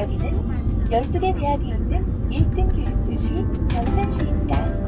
여기는 12개 대학이 있는 1등 교육도시 경산시입니다.